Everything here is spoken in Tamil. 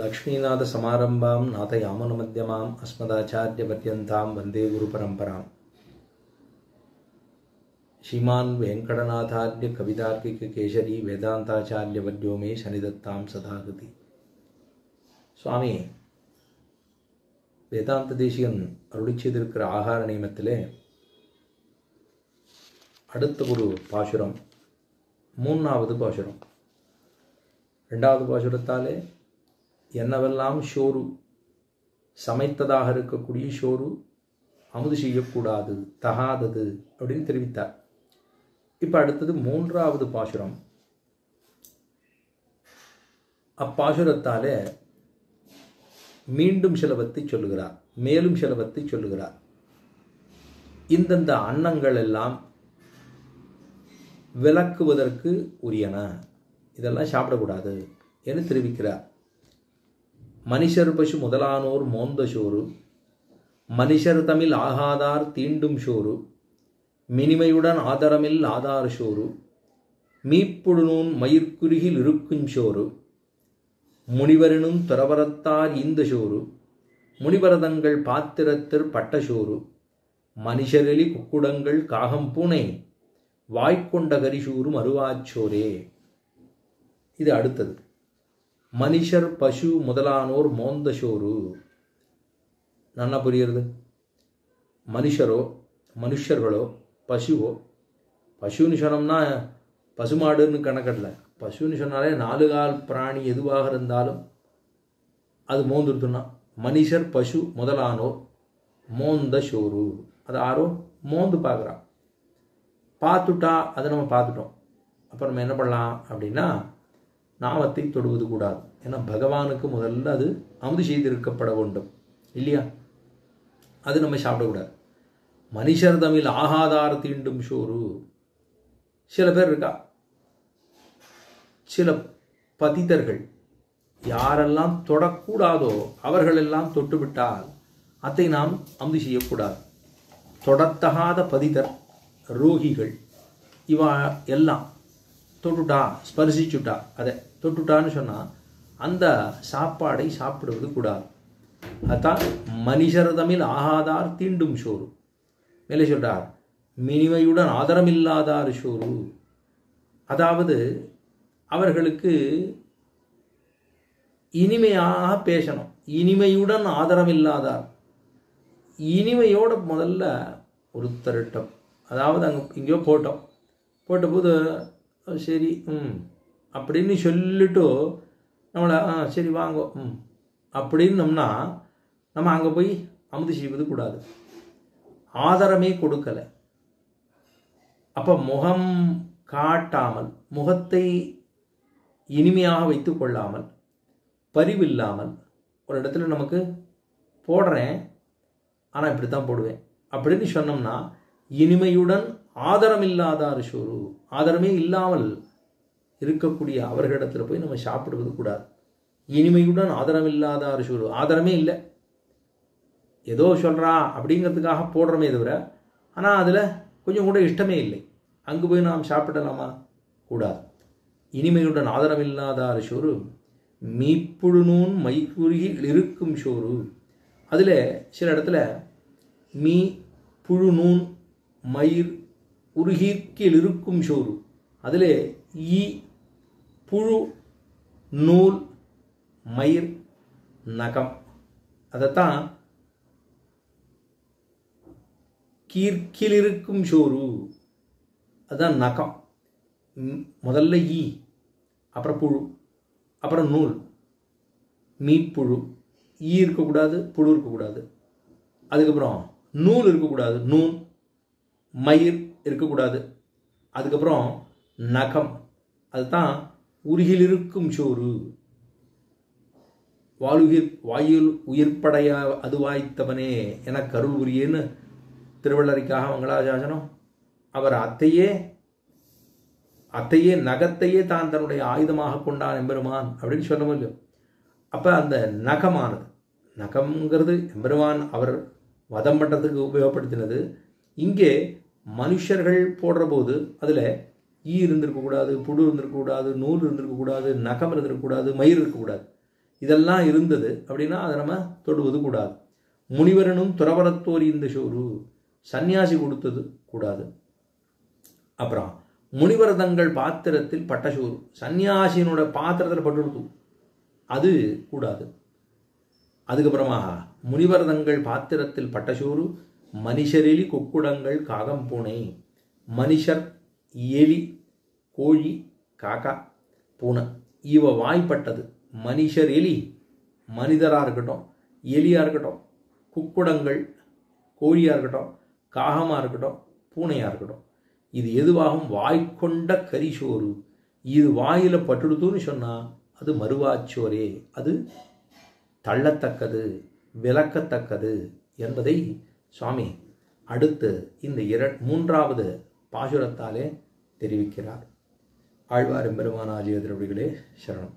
லக்ஷ்மீநாத சமாரம்பாம் நாதயாமன மத்தியமாம் அஸ்மதாச்சாரிய பர்யந்தாம் வந்தே குரு பரம்பராம் ஸ்ரீமான் வெங்கடநாதாரிய கவிதார்க்கிக கேசரி வேதாந்தாச்சாரிய வர்யோமே சனிதத்தாம் சதாகதி. சுவாமி வேதாந்த தேசிகன் அருளி செய்திருக்கிற ஆகார நியமத்திலே அடுத்த ஒரு பாசுரம் மூணாவது பாசுரம். ரெண்டாவது பாசுரத்தாலே என்னவெல்லாம் ஷோரு சமைத்ததாக இருக்கக்கூடிய ஷோரு அமுது செய்யக்கூடாது தகாதது அப்படின்னு தெரிவித்தார். இப்போ அடுத்தது மூன்றாவது பாசுரம். அப்பாசுரத்தாலே மீண்டும் சிலவத்தை சொல்லுகிறார் மேலும் சிலவத்தை சொல்லுகிறார். இந்தந்த அன்னங்கள் எல்லாம் விளக்குவதற்கு உரியன. இதெல்லாம் சாப்பிடக்கூடாது என்று தெரிவிக்கிறார். மனுஷர் பசு முதலானோர் மோந்த சோறு மனுஷர் தமிழ் ஆகாதார் தீண்டும் சோறு மினிமையுடன் ஆதரமில் ஆதார் சோறு மீப்புடுநூன் மயிர்குருகில் இருக்கும் சோறு முனிவரினும் துறவரத்தார் இந்த சோறு முனிவரதங்கள் பாத்திரத்திற் பட்ட சோறு மனுஷரெலி குக்குடங்கள் காகம் பூனை வாய்க்கொண்ட கரிசூறு அருவாச்சோரே இது அடுத்தது. மனுஷர் பசு முதலானோர் மோந்த சோறு நல்லா புரியுறது? மனுஷரோ மனுஷர்களோ பசுவோ? பசுன்னு சொன்னோம்னா பசுமாடுன்னு கணக்கடல பசுன்னு சொன்னாலே நாலு கால் பிராணி எதுவாக இருந்தாலும் அது மோந்துருத்துன்னா மனுஷர் பசு முதலானோர் மோந்த சோறு அது ஆரோ மோந்து பார்க்குறான் பார்த்துட்டா அதை நம்ம பார்த்துட்டோம் அப்புறம் நம்ம என்ன பண்ணலாம் அப்படின்னா நாமத்தை தொடுவது கூடாது. ஏன்னா பகவானுக்கு முதல்ல அது அமுது செய்திருக்கப்பட வேண்டும். இல்லையா? அது நம்ம சாப்பிடக்கூடாது மனுஷர் தமிழ் ஆகாதார தீண்டும் சோறு. சில பேர் இருக்கா? சில பதிதர்கள் யாரெல்லாம் தொடக்கூடாதோ அவர்களெல்லாம் தொட்டுவிட்டால் அதை நாம் அமுது செய்யக்கூடாது. தொடத்தகாத பதிதர் ரோகிகள் இவா எல்லாம் தொட்டுட்டா ஸ்பர்சிச்சுட்டா. அதை தொட்டுட்டான்னு சொன்னால் அந்த சாப்பாடை சாப்பிடுவது கூடாது. அதான் மனுஷர் தமிழ் ஆகாதார் தீண்டும் சோறு. மேலே சொல்கிறார் மினிமையுடன் ஆதரமில்லாதார் சோறு. அதாவது அவர்களுக்கு இனிமையாக பேசணும். இனிமையுடன் ஆதரமில்லாதார். இனிமையோட முதல்ல ஒருத்தருட்டம். அதாவது அங்கே எங்கேயோ போட்டோம். போட்டபோது சரி ம். அப்படின்னு சொல்லிட்டு நம்மளை ஆ சரி வாங்க ம். அப்படின்னோம்னா நம்ம அங்கே போய் அமுது செய்வது கூடாது. ஆதரமே கொடுக்கலை. அப்போ முகம் காட்டாமல் முகத்தை இனிமையாக வைத்து கொள்ளாமல் பரிவில்லாமல் ஒரு இடத்துல நமக்கு போடுறேன் ஆனால் இப்படி தான் போடுவேன். அப்படின்னு சொன்னோம்னா இனிமையுடன் ஆதரமில்லாத இல்லாதார் ஆதரமே இல்லாமல் இருக்கக்கூடிய அவர்களிடத்தில் போய் நம்ம சாப்பிடுவது கூடாது. இனிமையுடன் ஆதரமில்லாத இல்லாதார் ஆதரமே இல்லை. ஏதோ சொல்கிறா அப்படிங்கிறதுக்காக போடுறோமே தவிர ஆனால் அதில் கொஞ்சம் கூட இஷ்டமே இல்லை. அங்கே போய் நாம் சாப்பிடலாமா? கூடாது. இனிமையுடன் ஆதரவில்லாதார் ஷோரு மீப்புழு நூன் மைக்குருகி இருக்கும் ஷோரு. அதில் சில இடத்துல மீ புழு நூன் மயிர் உருகிற்கில் இருக்கும் சோறு. அதில் ஈ புழு நூல் மயிர் நகம். அதைத்தான் கீர்க்கில் இருக்கும் சோறு. அதுதான் நகம். முதல்ல ஈ அப்புறம் புழு அப்புறம் நூல். மீப்புழு ஈ இருக்கக்கூடாது புழு இருக்கக்கூடாது. அதுக்கப்புறம் நூல் இருக்கக்கூடாது நூன் மயிர் இருக்கக்கூடாது. அதுக்கப்புறம் நகம். அதுதான் உருகில் இருக்கும் சோறு. வாழுயிர் வாயுல் உயிர்ப்படைய அதுவாய்த்தவனே என கருள் உரியன்னு திருவள்ளரிக்காக மங்களாசாசனம். அவர் அத்தையே அத்தையே நகத்தையே தான் தன்னுடைய ஆயுதமாக கொண்டான் எம்பெருமான் அப்படின்னு சொல்ல முடியும் அப்போ அந்த நகமானது நகம்ங்கிறது எம்பெருமான் அவர் வதம் பண்ணுறதுக்கு உபயோகப்படுத்தினது. இங்கே மனுஷர்கள் போடுற போது அதில் ஈ இருந்திருக்கக்கூடாது புழு இருந்திருக்கக்கூடாது நூல் இருந்திருக்கக்கூடாது நகம் இருந்திருக்கக்கூடாது மயிர் இருக்கக்கூடாது. இதெல்லாம் இருந்தது அப்படின்னா அதை நம்ம தொடுவது கூடாது. முனிவரனும் துறவரத்தோர் இந்த சோறு சந்நியாசி கொடுத்தது கூடாது. அப்புறம் முனிவர் தங்கள் பாத்திரத்தில் பட்டசோறு சன்னியாசியினோட பாத்திரத்தில் பட்டு அது கூடாது. அதுக்கப்புறமாக முனிவர் தங்கள் பாத்திரத்தில் பட்டசோறு மனுஷரெலி குக்குடங்கள் காகம் பூனை மனுஷர் எலி கோழி காக்கா பூனை. இவ வாய்ப்பட்டது மனுஷர் எலி. மனிதராக இருக்கட்டும் எலியாக இருக்கட்டும் குக்குடங்கள் கோழியாக இருக்கட்டும் காகமாக இருக்கட்டும் பூனையாக இருக்கட்டும். இது எதுவாகும்? வாய்க்கொண்ட கரிசோறு. இது வாயில் பட்டுடுத்துன்னு சொன்னால் அது மறுவாச்சோரே. அது தள்ளத்தக்கது விளக்கத்தக்கது என்பதை சுவாமி அடுத்து இந்த இர மூன்றாவது பாசுரத்தாலே தெரிவிக்கிறார். ஆழ்வார் பெருமானாஜிய திருவிகளே சரணம்.